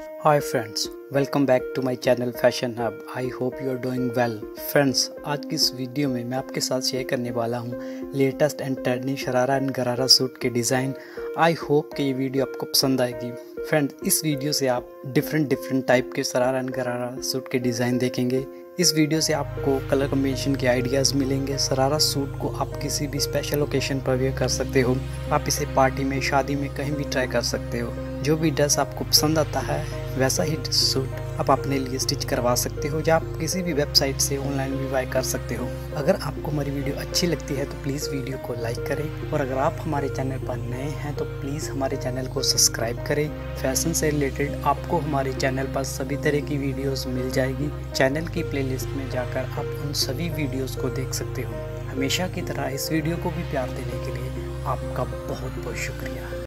Hi friends welcome back to my channel fashion hub I hope you are doing well friends आज की इस video में मैं आपके साथ शेयर करने वाला हूँ latest and trending sharara and gharara suit के डिज़ाइन आई होप कि ये वीडियो आपको पसंद आएगी। फ्रेंड्स इस वीडियो से आप डिफरेंट डिफरेंट टाइप के शरारा एंड गरारा सूट के डिज़ाइन देखेंगे। इस वीडियो से आपको कलर कम्बिनेशन के आइडियाज़ मिलेंगे। सरारा सूट को आप किसी भी स्पेशल ओकेशन पर वेयर कर सकते हो। आप इसे पार्टी में, शादी में कहीं भी ट्राई कर सकते हो। जो भी ड्रेस आपको पसंद आता है, वैसा ही सूट आप अपने लिए स्टिच करवा सकते हो या आप किसी भी वेबसाइट से ऑनलाइन भी बाय कर सकते हो। अगर आपको हमारी वीडियो अच्छी लगती है तो प्लीज़ वीडियो को लाइक करें। और अगर आप हमारे चैनल पर नए हैं तो प्लीज़ हमारे चैनल को सब्सक्राइब करें। फ़ैशन से रिलेटेड आपको हमारे चैनल पर सभी तरह की वीडियोस मिल जाएगी। चैनल की प्लेलिस्ट में जाकर आप उन सभी वीडियोस को देख सकते हो। हमेशा की तरह इस वीडियो को भी प्यार देने के लिए आपका बहुत बहुत शुक्रिया।